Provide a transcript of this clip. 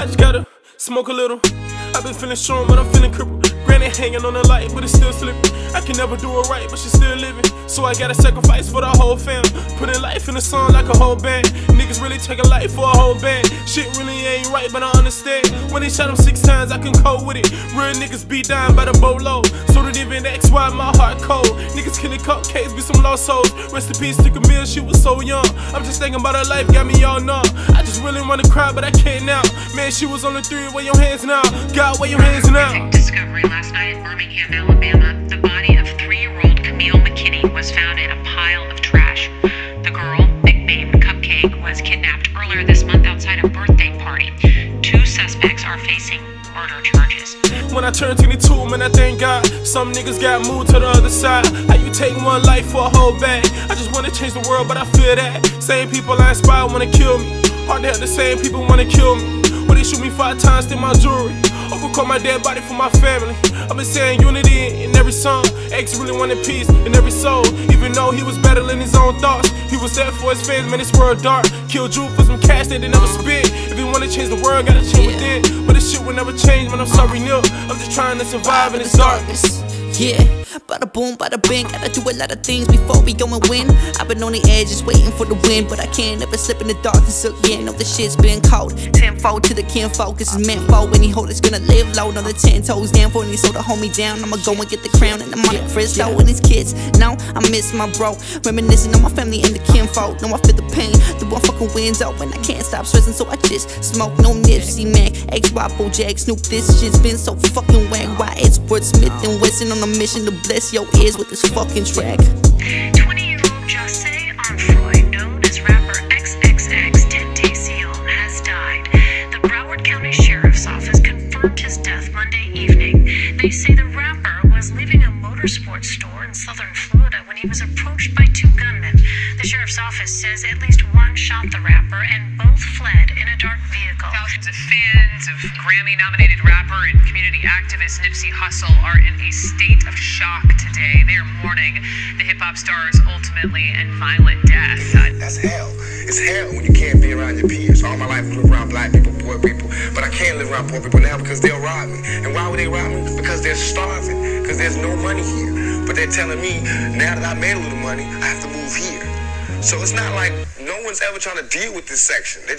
I just gotta smoke a little. I've been feeling strong, but I'm feeling crippled. Granny hanging on the light, but it's still slipping. I can never do it right, but she's still living. So I gotta sacrifice for the whole fam. Putting life in the song like a whole band. Niggas really take a life for a whole band. Shit really ain't right, but I understand. When they shot him six times, I can cope with it. Real niggas be dying by the bolo. So did even X, Y, my heart cold. Niggas killing cupcakes, be some lost souls. Rest in peace, a meal, she was so young. I'm just thinking about her life, got me all numb. I just really wanna cry, but I can't now. Man, she was on the three, where your hands now? God, where your hands now? Discovery last night in Birmingham, Alabama. The body of murder charges. When I turned 22, man, I thank God. Some niggas got moved to the other side. How you take one life for a whole bag? I just wanna change the world, but I feel that. Same people I inspire wanna kill me. Hard to have the same people wanna kill me. When they shoot me five times, steal my jewelry. Overcome my dead body for my family. I've been saying unity in every song. X really wanted peace in every soul. Even though he was battling his own thoughts, he was there for his fans, man, this world dark. Killed Drew for some cash that they never spit. If you wanna change the world, gotta change this shit will never change, man, I'm sorry, Neil. I'm just trying to survive in this darkness. Yeah, bada boom, bada bing. Gotta do a lot of things before we go and win. I've been on the edge just waiting for the wind, but I can't ever slip in the darkness again. Know the shit's been cold. Tenfold to the kinfolk, this is meant for any hoe that's gonna live low. On the ten toes down for any so to hold me down. I'ma go and get the crown and the money Cristo and his kids. No, I miss my bro. Reminiscing on my family and the kinfolk. Know I feel the pain. The one fucking winds out when I can't stop stressing, so I just smoke. No Nipsey, man. X, Y, Jack, Snoop. This shit's been so fucking whack. Why it's Smith and Wesson on a mission to bless your ears with this fucking track. 20-year-old Jahseh Onfroy, known as rapper XXXTentacion, has died. The Broward County Sheriff's Office confirmed his death Monday evening. They say the rapper was leaving a motorsports store in southern Florida when he was approached by two gunmen. The sheriff's office says at least one shot the rapper and both fled in a dark vehicle. Thousands of fans of Grammy nominated rapper and community activist Nipsey Hussle are in a state of shock today. They are mourning the hip hop star's ultimately and violent death. That's hell. It's hell when you can't be around your peers. All my life I live around black people, poor people. But I can't live around poor people now because they'll rob me. And why would they rob me? Because they're starving. Because there's no money here. But they're telling me now that I made a little money, I have to move here. So it's not like no one's ever trying to deal with this section. They